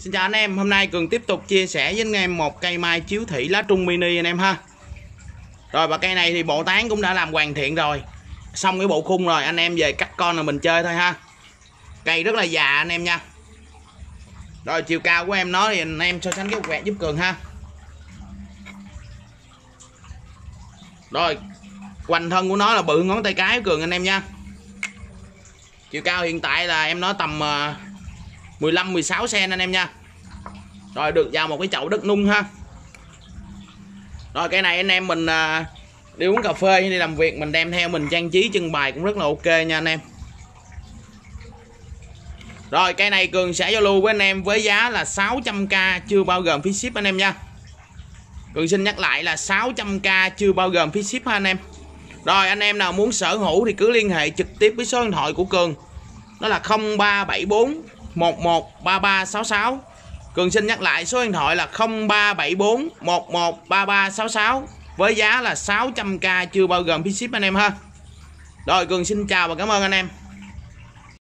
Xin chào anh em, hôm nay Cường tiếp tục chia sẻ với anh em một cây mai chiếu thủy lá trung mini anh em ha. Rồi và cây này thì bộ tán cũng đã làm hoàn thiện rồi. Xong cái bộ khung rồi, anh em về cắt con là mình chơi thôi ha. Cây rất là già anh em nha. Rồi chiều cao của em nó thì anh em so sánh cái quẹt giúp Cường ha. Rồi Quanh thân của nó là bự ngón tay cái của Cường anh em nha. Chiều cao hiện tại là em nó tầm à, 15 16 sen anh em nha. Rồi được vào một cái chậu đất nung ha. Rồi cái này anh em mình à, đi uống cà phê đi làm việc mình đem theo mình trang trí trưng bày cũng rất là ok nha anh em. Rồi cây này Cường sẽ giao lưu với anh em với giá là 600k chưa bao gồm phí ship anh em nha. Cường xin nhắc lại là 600k chưa bao gồm phí ship ha anh em. Rồi anh em nào muốn sở hữu thì cứ liên hệ trực tiếp với số điện thoại của Cường. Đó là 0374 113366 Cường xin nhắc lại số điện thoại là 0374 113366 với giá là 600k chưa bao gồm phí ship anh em ha. Rồi, Cường xin chào và cảm ơn anh em.